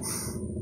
you